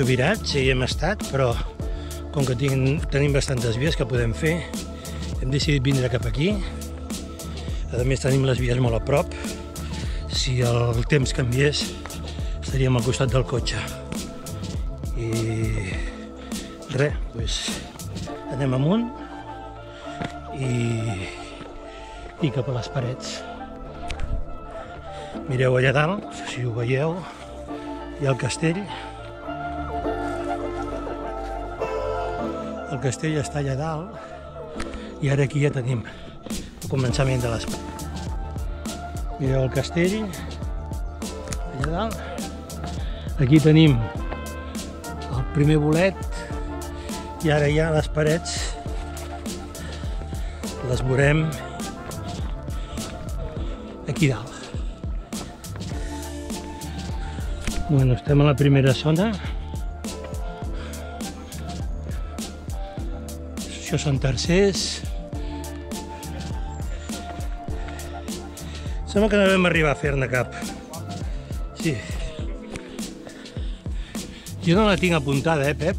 sobirats, sí, hem estat, però com que tinc, tenim bastantes vies que podem fer, hem decidit vindre cap aquí. A més, tenim les vies molt a prop. Si el temps canviés, estaríem al costat del cotxe. I res, doncs, anem amunt i, i cap a les parets. Mireu allà dalt, si ho veieu, hi ha el castell. El castell està allà dalt i ara aquí ja tenim el començament de les Mireu el castell, allà dalt. Aquí tenim el primer bolet i ara ja les parets les veurem aquí dalt. Bueno, estem a la primera zona. Això són tercers. Sembla que no vam arribar a fer-ne cap. Sí. Jo no la tinc apuntada, eh, Pep?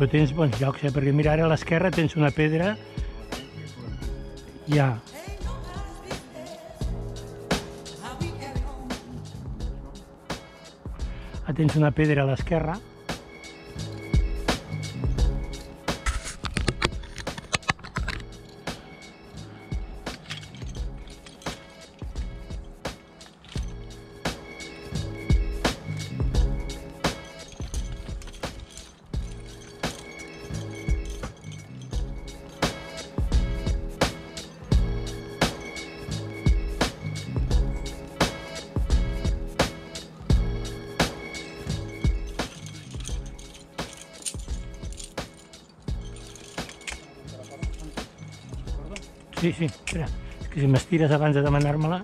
Però tens bons llocs, eh? Perquè mira, ara a l'esquerra tens una pedra... Ja. Ah, tens una pedra a l'esquerra. M'estires abans de demanar-me-la,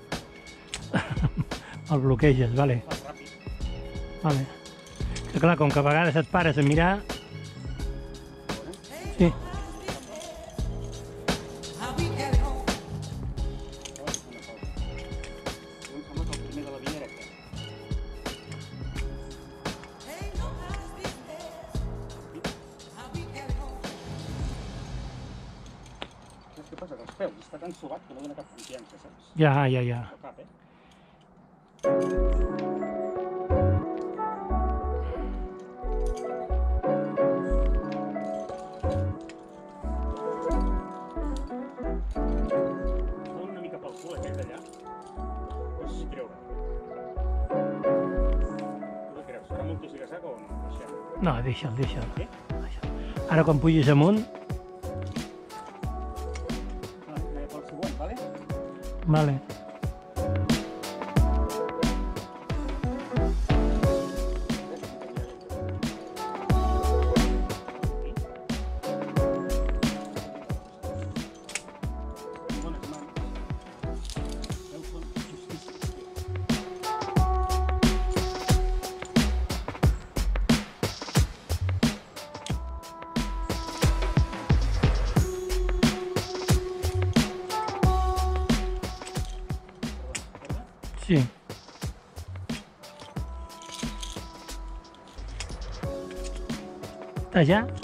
el bloqueges, vale. Vale. Que clar, com que a vegades et pares a mirar... Ja, ja, ja. No cap, eh? Dóna una mica pel cul aquell d'allà. No sé si creure. Tu què creus? Serà molt zigazaga o no? Deixa'l, deixa'l. Sí? deixa'l. Ara quan pugis amunt, Ah, eh, segon, vale? Vale. Està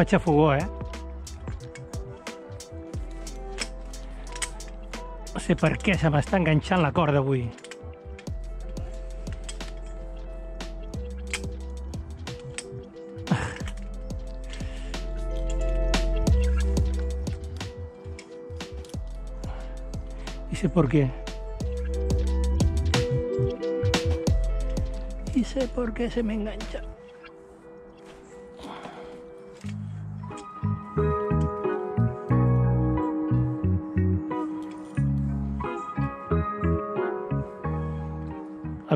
facha fugó, ¿eh? No sé per què se m'està enganxant la corda avui. Y sé por qué. Y sé por qué se me engancha.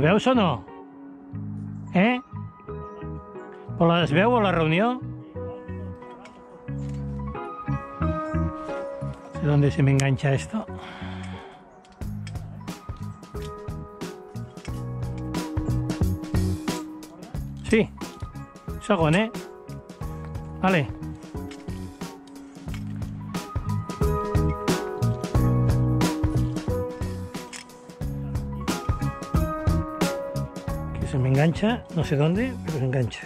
Veus o no? Eh? O la desveu a la reunió? ¿De dónde se me engancha esto? Sí, segon, eh? Vale. Engancha, no sé dónde, pero se engancha.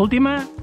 Última.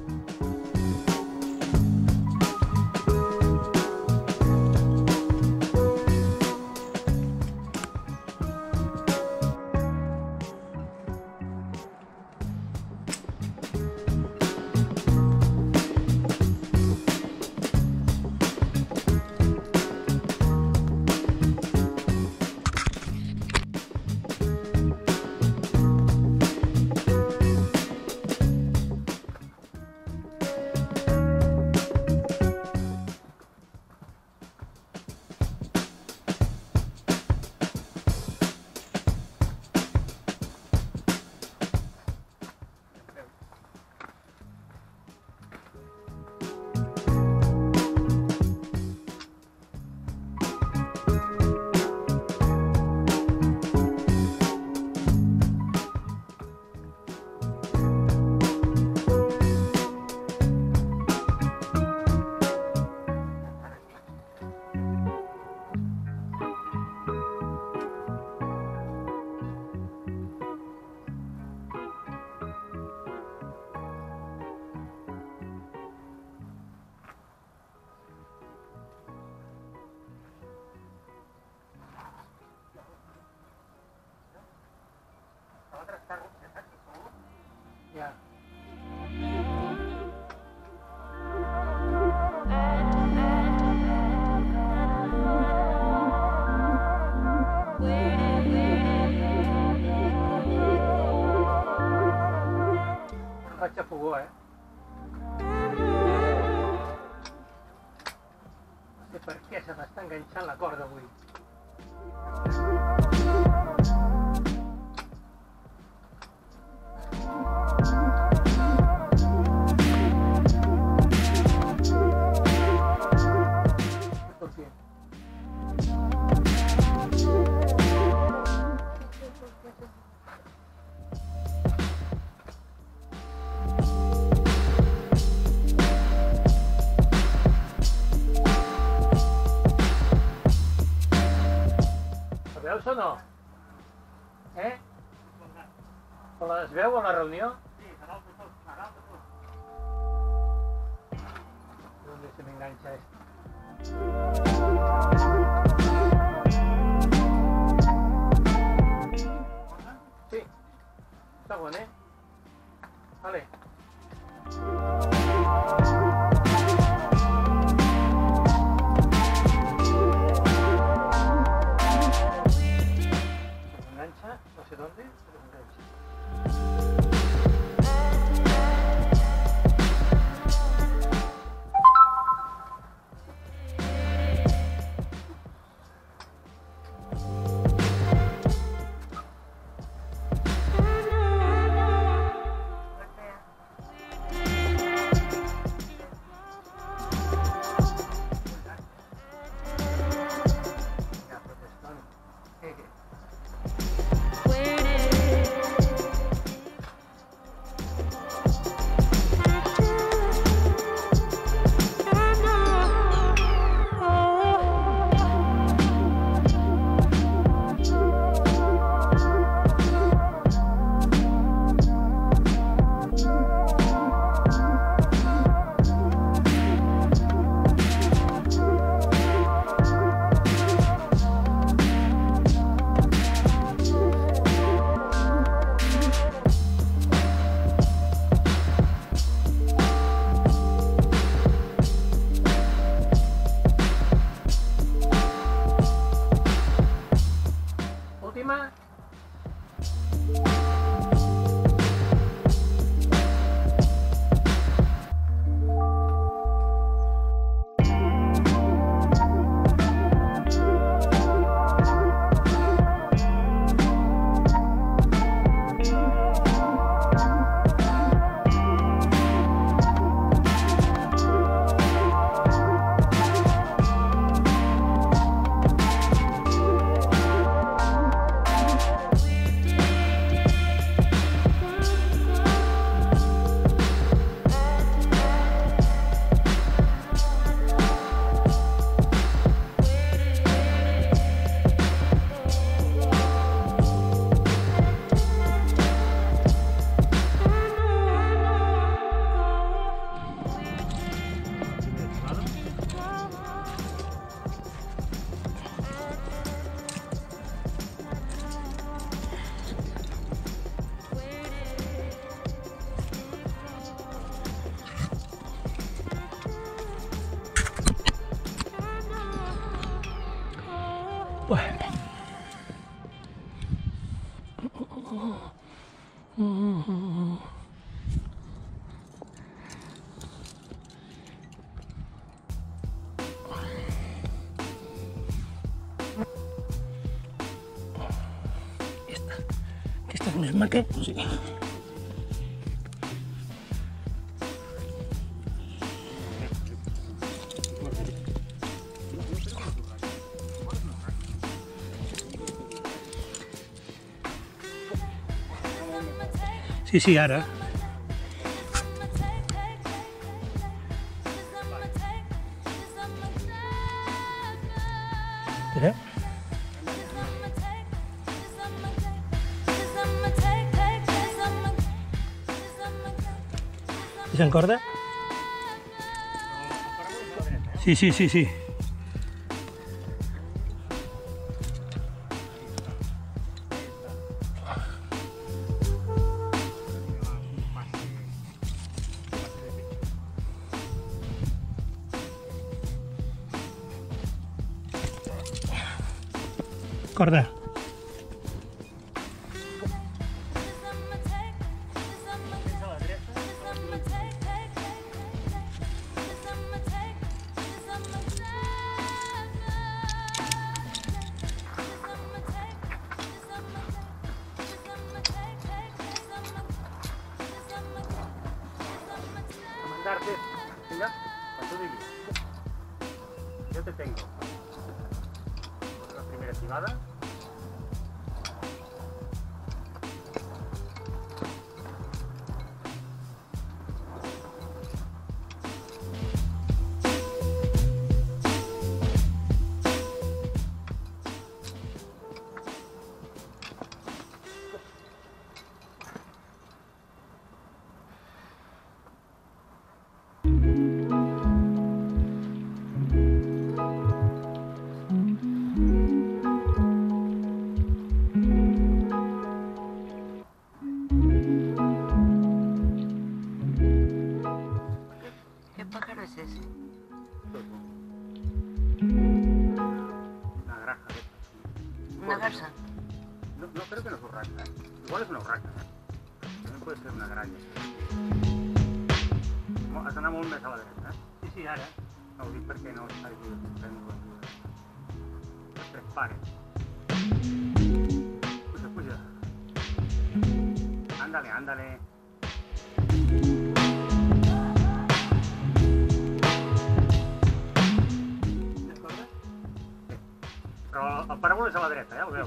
Se m'està enganxant la corda avui. La més maquet, sí. Sí, sí, ara. en corda? Sí, sí, sí, sí.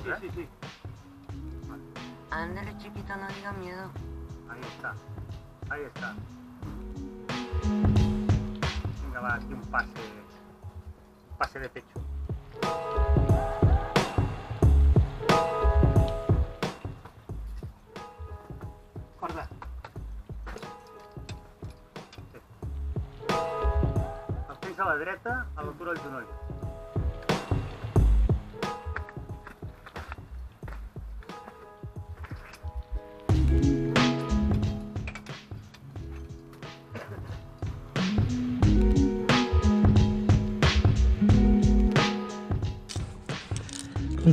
sí, sí, sí. Ándale, chiquito, no diga miedo. Ahí está.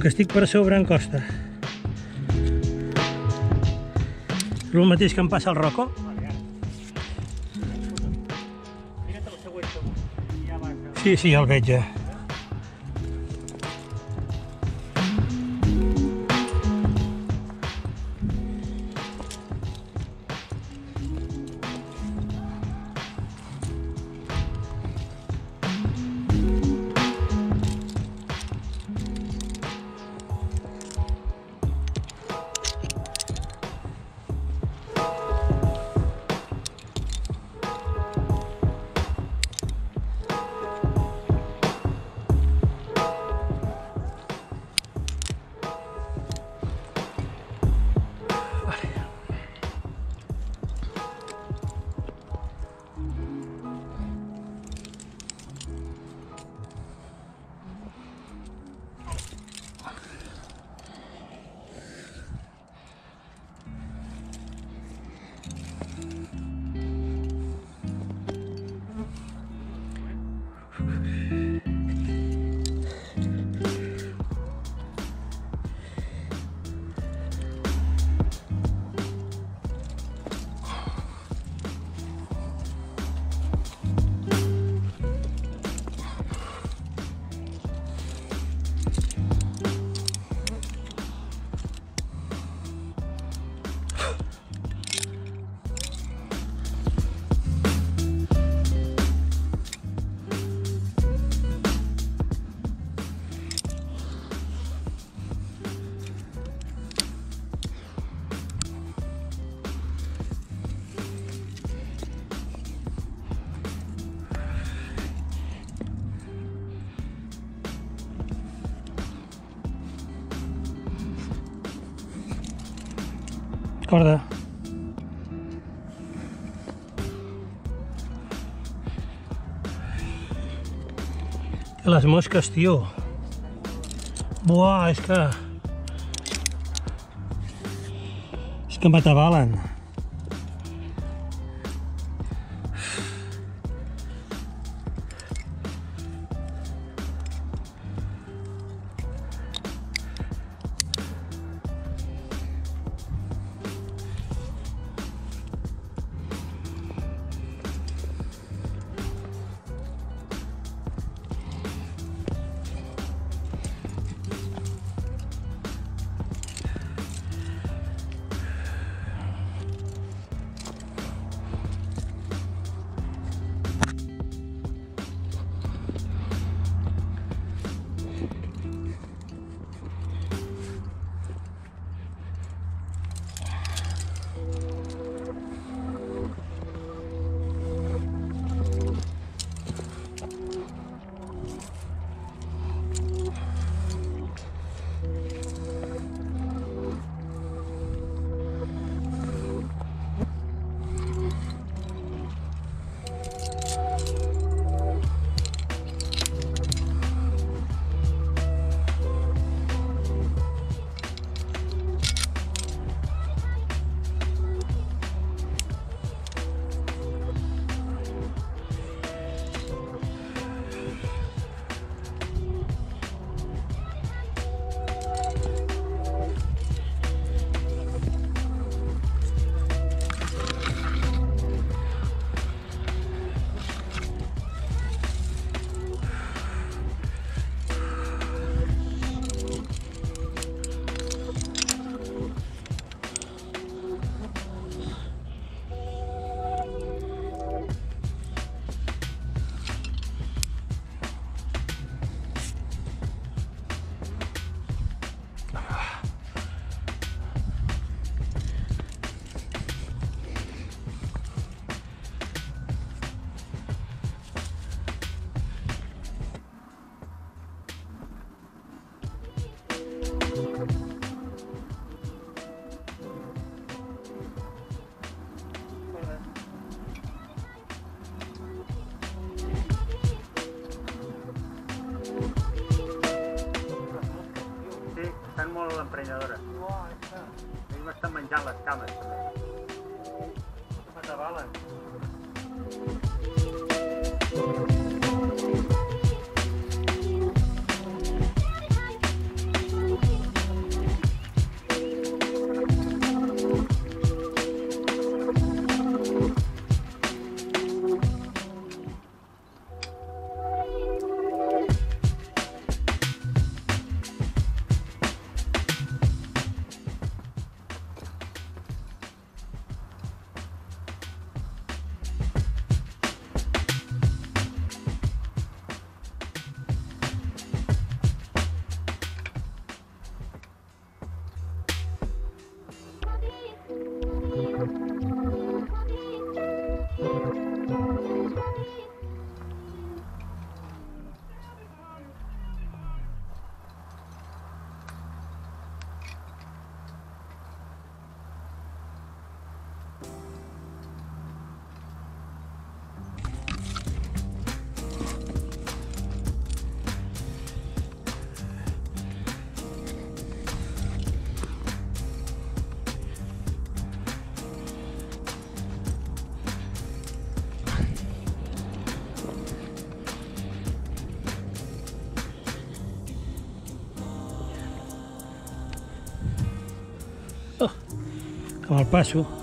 que estic per sobre en Costa. El mateix que em passa al Rocco. Sí, sí, ja el veig, ja. Eh? corda. Les mosques, tio. Buah, és que... És que m'atabalen. Amb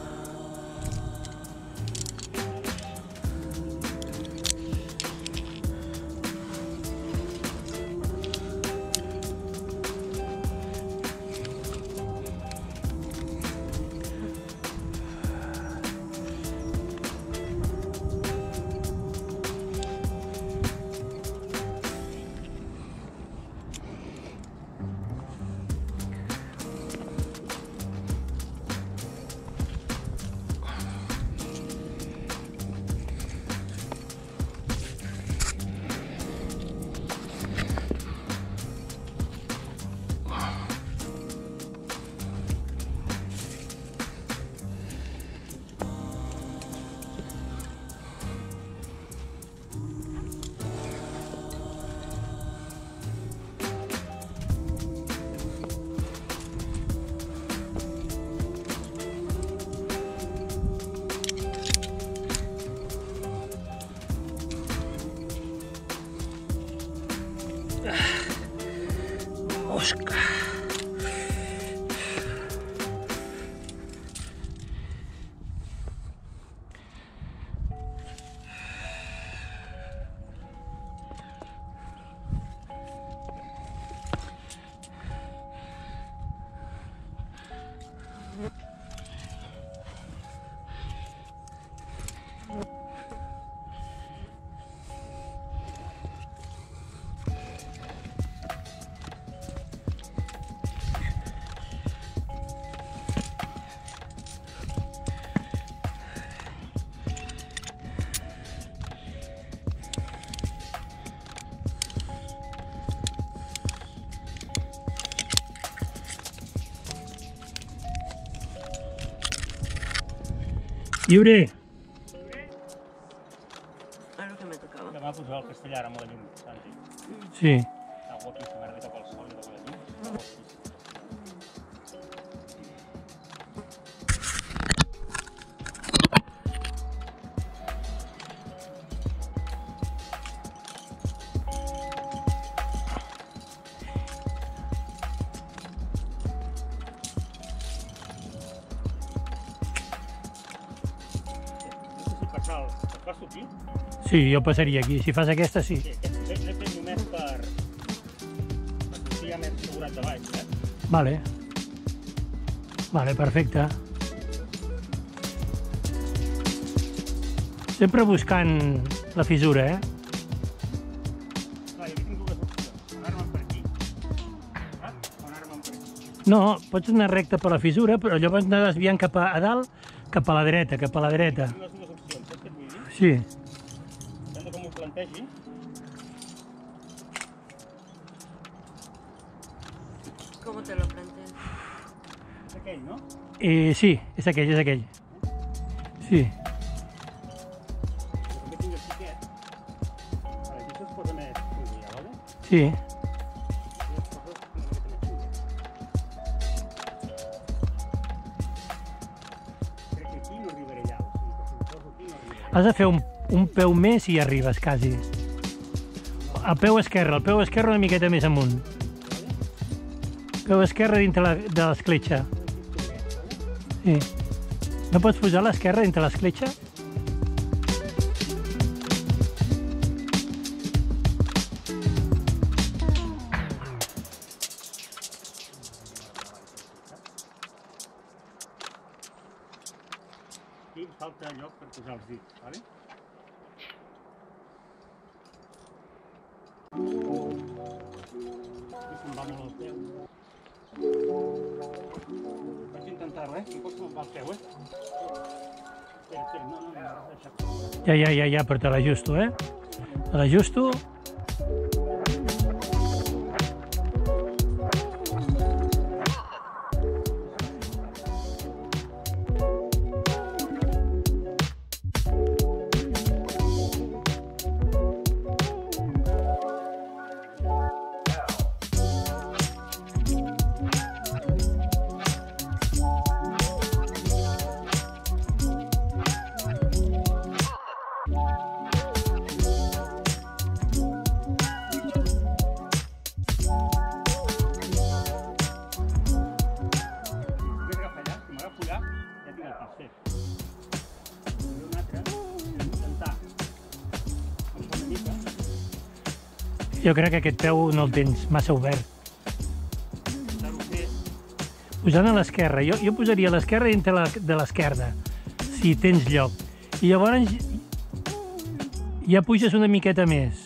Lliure. És el que me tocava. Demà posar el castellà ara amb la llum, Santi. Sí. Està guapíssim, ara li toca Sí, jo passaria aquí. Si fas aquesta, sí. Sí, l'he fet només per... per sortir ja més assegurat de baix, eh? Vale. Vale, perfecte. Sempre buscant la fissura, eh? Aquí. No, pots anar recte per la fissura, però llavors anar desviant cap a, a dalt, cap a la dreta, cap a la dreta. Tinc Eh, sí, és aquell, és aquell. Sí. Sí. Has de fer un, un peu més i arribes, quasi. El peu esquerre, el peu esquerre una miqueta més amunt. Peu esquerre dintre la, de l'escletxa. Sí. No pots posar l'esquerra dintre l'escletxa? Ja, ja, ja, ja, però te l'ajusto, eh? Te l'ajusto. Crec que aquest peu no el tens massa obert. Posant a l'esquerra. Jo, jo posaria l'esquerra dintre la, de l'esquerda, si tens lloc. I llavors ja puges una miqueta més.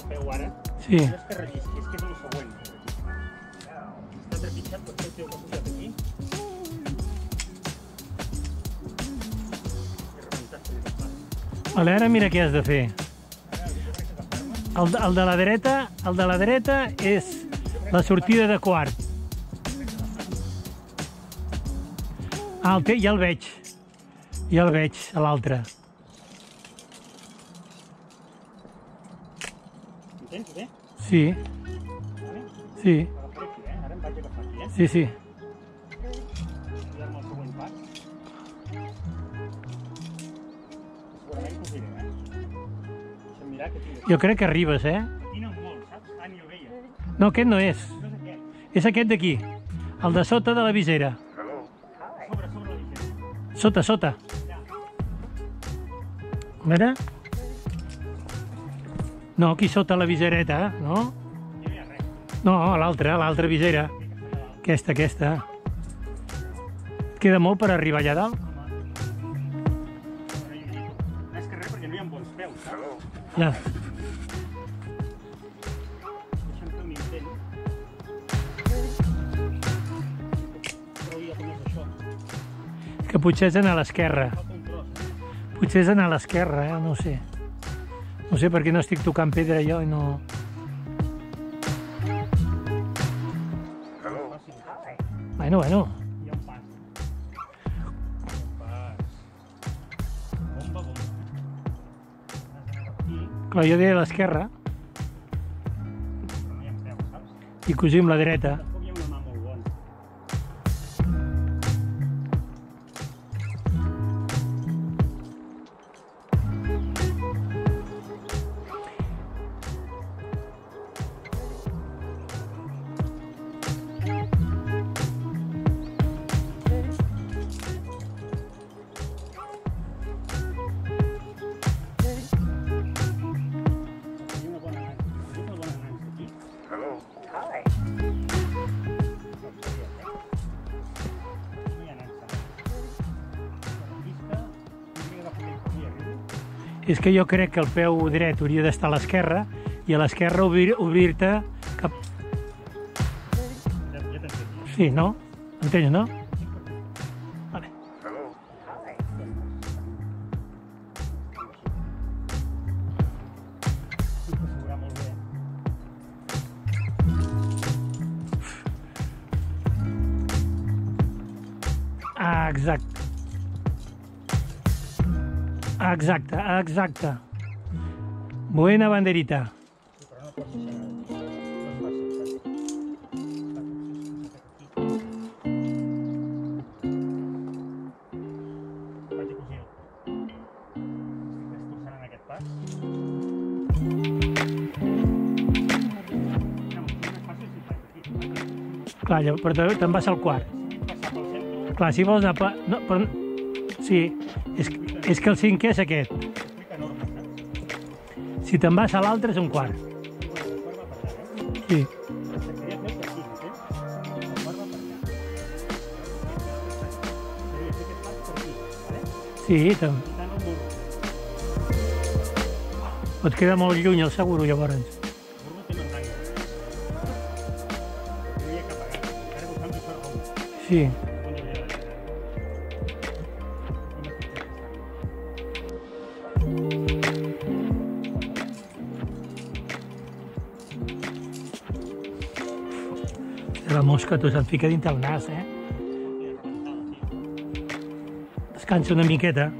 El peu ara, Sí. no és que rellisqui, és que és el següent. Està trepitjat tot el que ha posat aquí. Vale, ara mira què has de fer. El, el de la dreta, el de la dreta és la sortida de quart. Ah, el té, ja el veig. Ja el veig, a l'altre. Sí, sí, Agafaré aquí, Jo crec que arribes, eh? No aquest no és. És aquest. És d'aquí. El de sota de la visera. Sota, sota. A veure. No, aquí sota la visereta, no? No l'altra, l'altra visera. Aquesta, aquesta. Queda molt per arribar allà dalt? Més que res perquè no hi ha bons peus, saps? Ja. Potser és anar a l'esquerra. Potser és anar a l'esquerra, eh? no ho sé. No sé perquè no estic tocant pedra jo i no... Bueno, bueno. Aquí, Clar, jo deia l'esquerra i cosim la dreta. és que jo crec que el peu dret hauria d'estar a l'esquerra i a l'esquerra obrir-te obrir cap... Sí, no? Entens, no? Exacte. Buena banderita. Clar, però te'n vas al quart. Clar, si vols anar... Pa... No, però... Sí, és, és que el cinquè és aquest. Si te'n vas a l'altre és un quart. Sí. Sí, tam. Et queda molt lluny el seguro, llavors. Sí. que tu se'n fica dintre el nas, eh? Descansa una miqueta.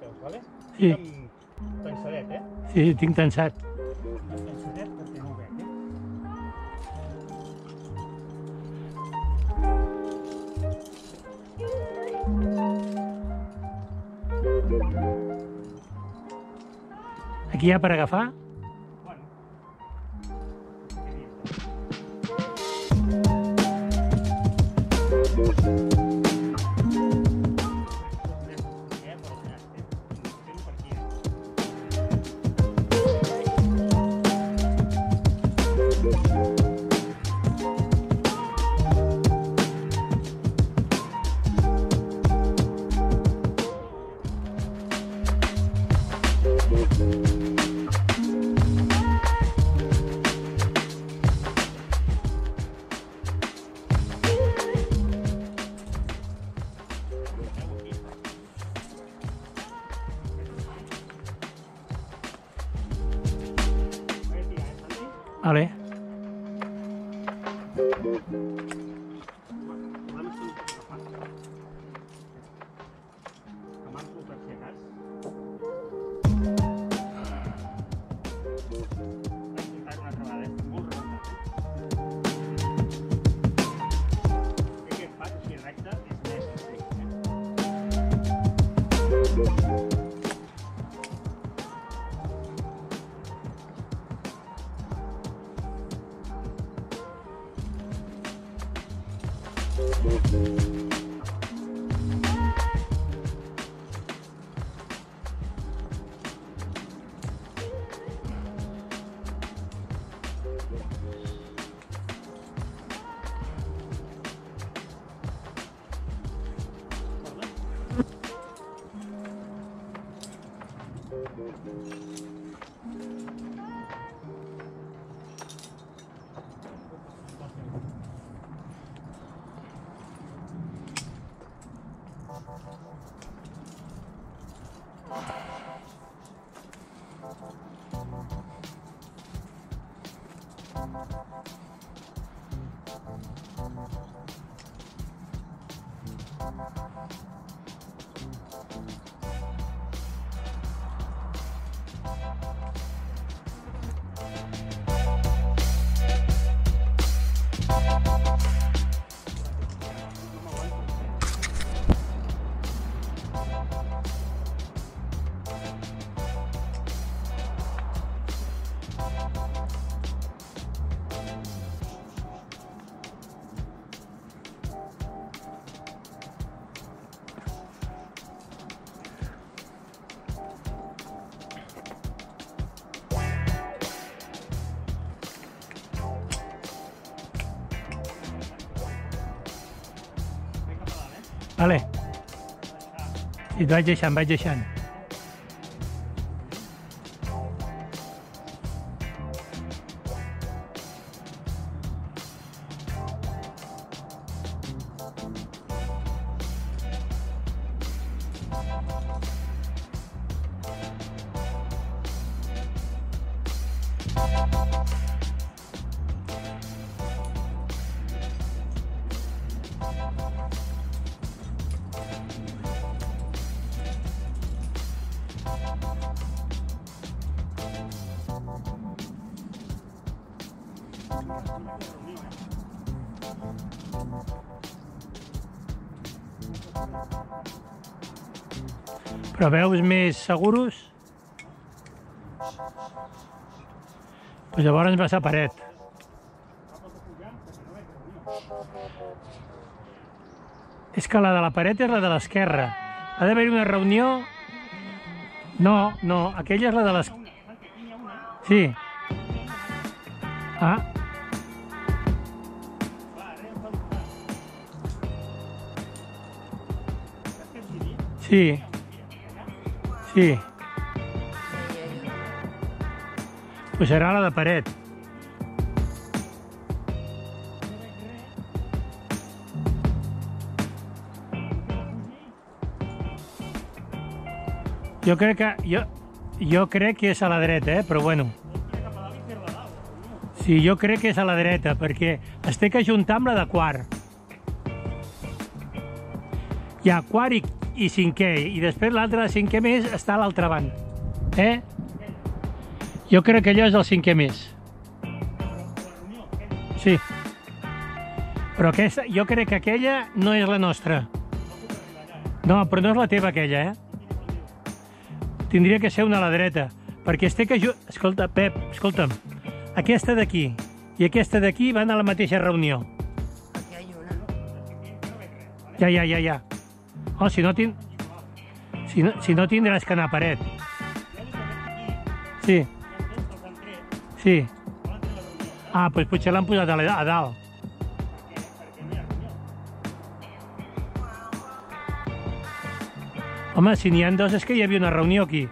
peus, vale? Sí. Estic tensadet, eh? Sí, tinc tensat. Estic tensadet perquè no ho veig, eh? Aquí hi ha per agafar? i 20 by 10. Però veus més seguros? Pues llavors vas a paret. És que la de la paret és la de l'esquerra. Ha d'haver una reunió... No, no, aquella és la de les... Sí. Ah, sí. Sí, serà la de paret. Jo crec que... Jo, jo crec que és a la dreta, eh? però bueno. Sí, jo crec que és a la dreta, perquè es té que ajuntar amb la de quart. Hi ha quart i, i cinquè, i després l'altre de cinquè més està a l'altra banda. Eh? Jo crec que allò és el cinquè més. Sí. Però aquesta, jo crec que aquella no és la nostra. No, però no és la teva aquella, eh? Tindria que ser una a la dreta, perquè es té que... Escolta, Pep, escolta'm, aquesta d'aquí i aquesta d'aquí van a la mateixa reunió. Ja, ja, ja, ja. Oh, si no, tin... si no, si no tindràs que anar a paret. Sí, sí. Ah, doncs potser l'han posat a, a dalt. Home, si n'hi ha dos és que hi havia una reunió aquí.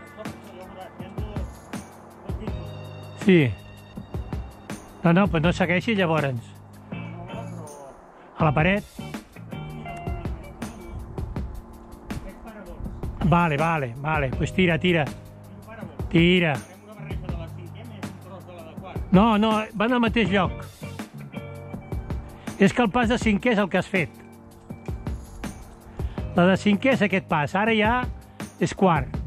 Sí. No, no, doncs no segueixi llavors. A la paret. Vale, vale, vale. Pues tira, tira. Tira. No, no, van al mateix lloc. És que el pas de cinquè és el que has fet. La de cinquè és aquest pas. Ara ja és quart.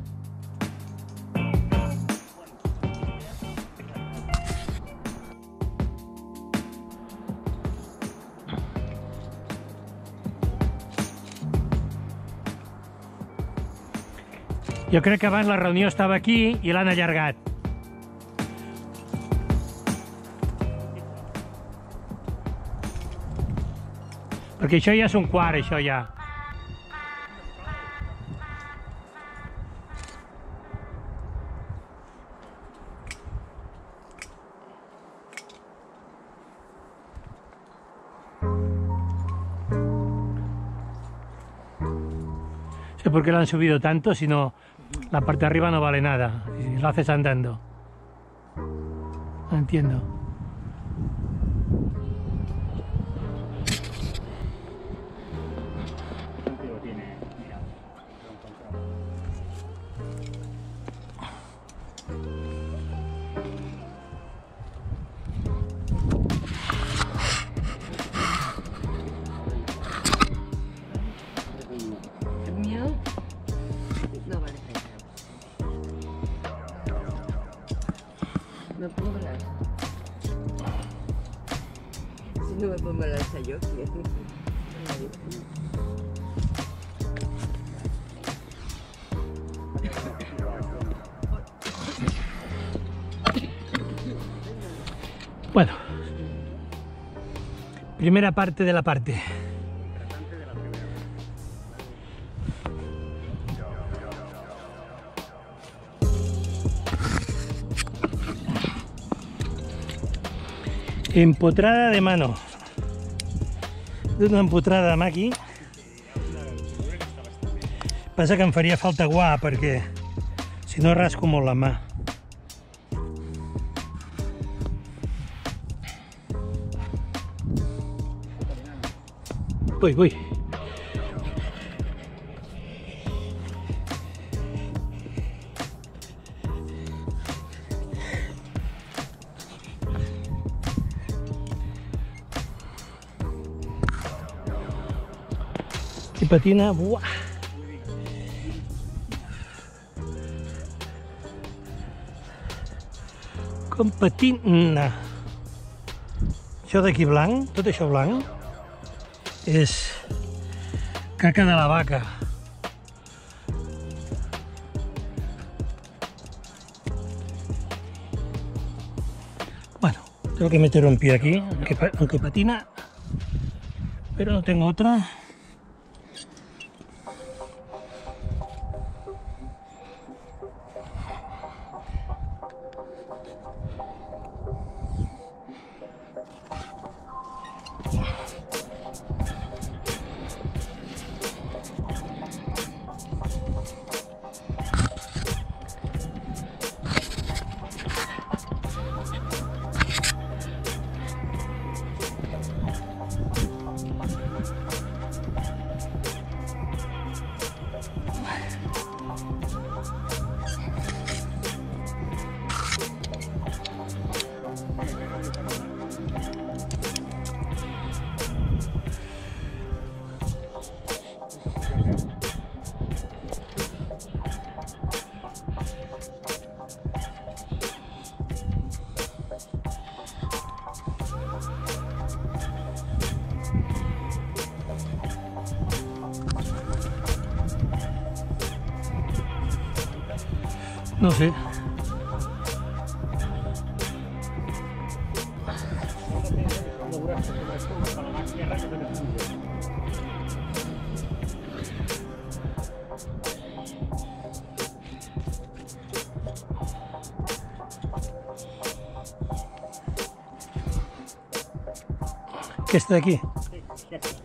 Jo crec que abans la reunió estava aquí i l'han allargat. Perquè això ja és un quart, això ja. No sé por qué lo han subido tanto si no la parte de arriba no vale nada. Lo haces andando. No entiendo. Yo. Bueno. Primera parte de la parte. Empotrada de mano. És una empotrada de mà aquí. Passa que em faria falta guà perquè si no rasco molt la mà. Ui, ui. Patina, buah. Com patina. Això d'aquí blanc, tot això blanc, és caca de la vaca. Bueno, tengo que meter un pie aquí, aunque patina, pero no tengo otra. Aquesta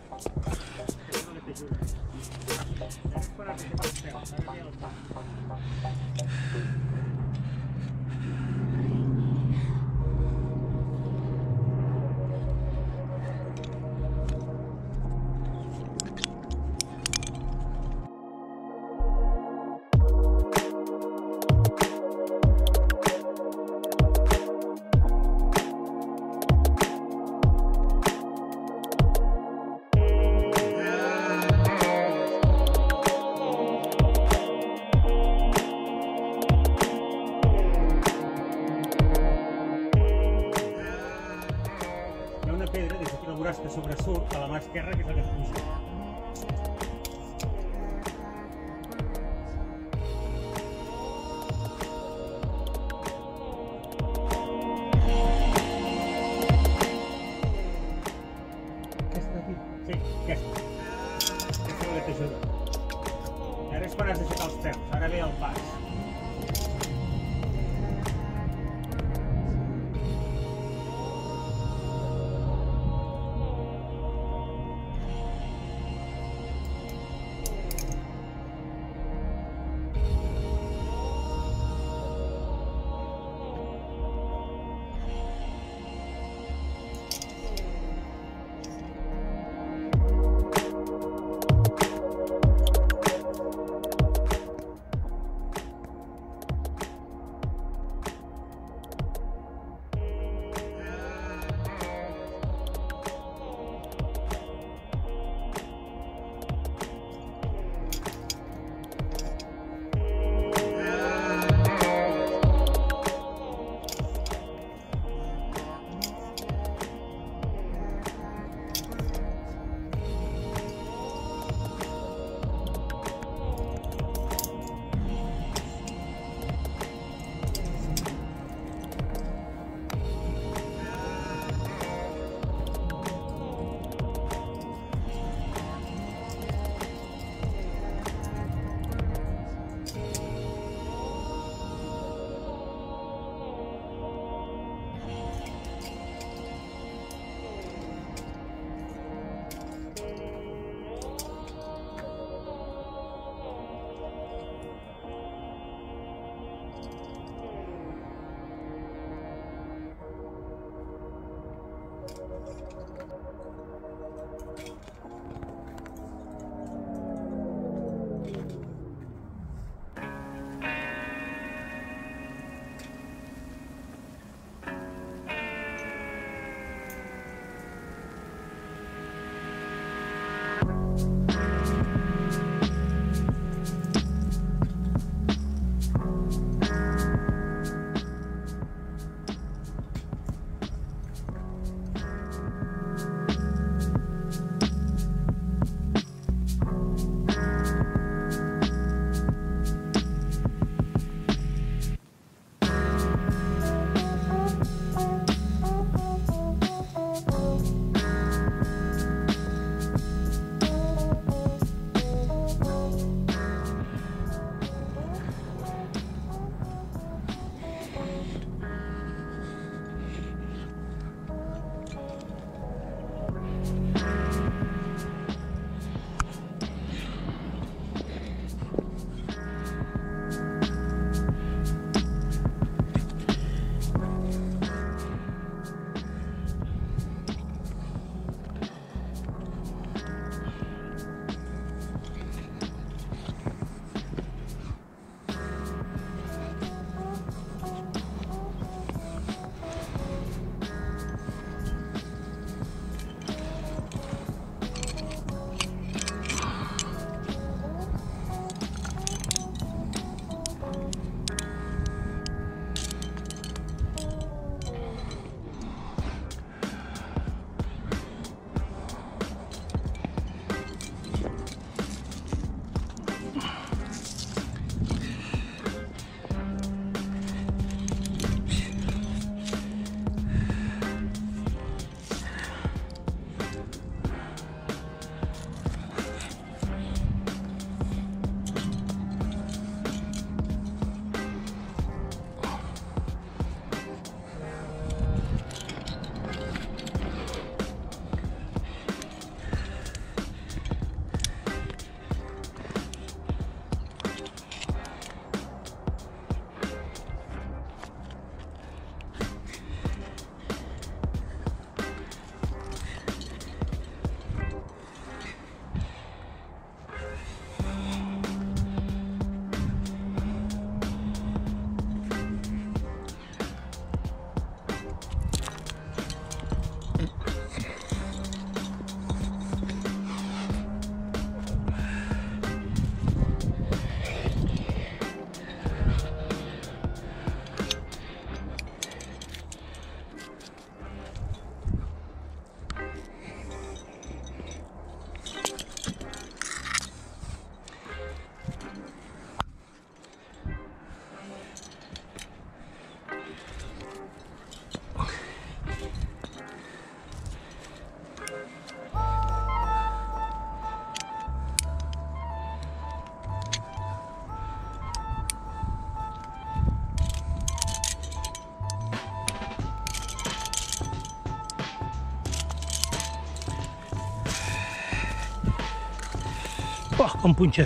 Oh, com punxa.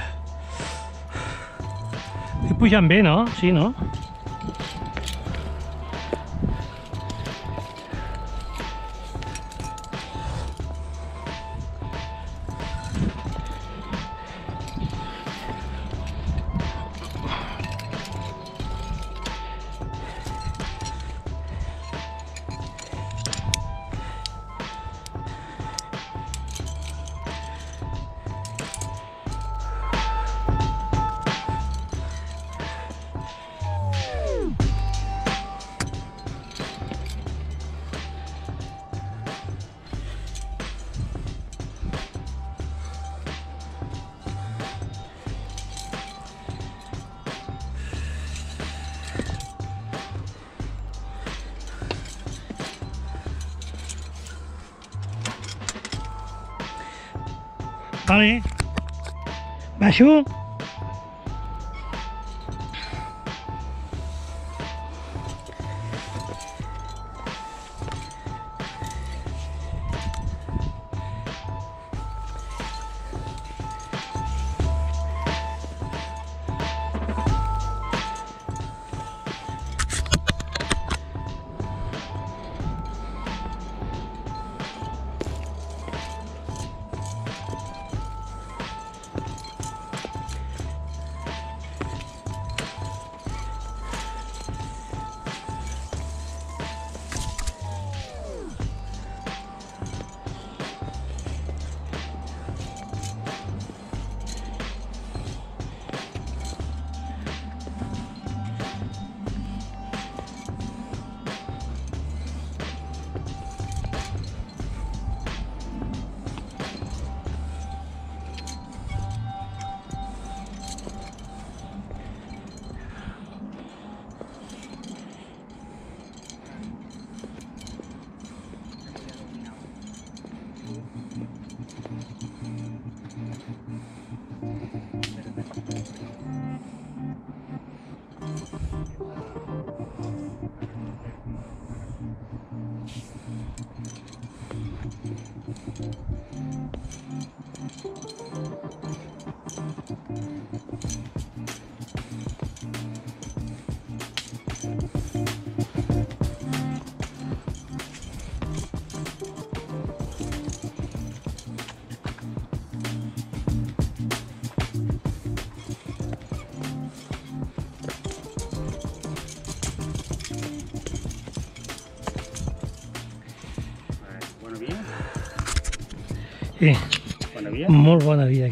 Estic pujant bé, no? Sí, no? Vale. Baixo. Bona via? molt bona via.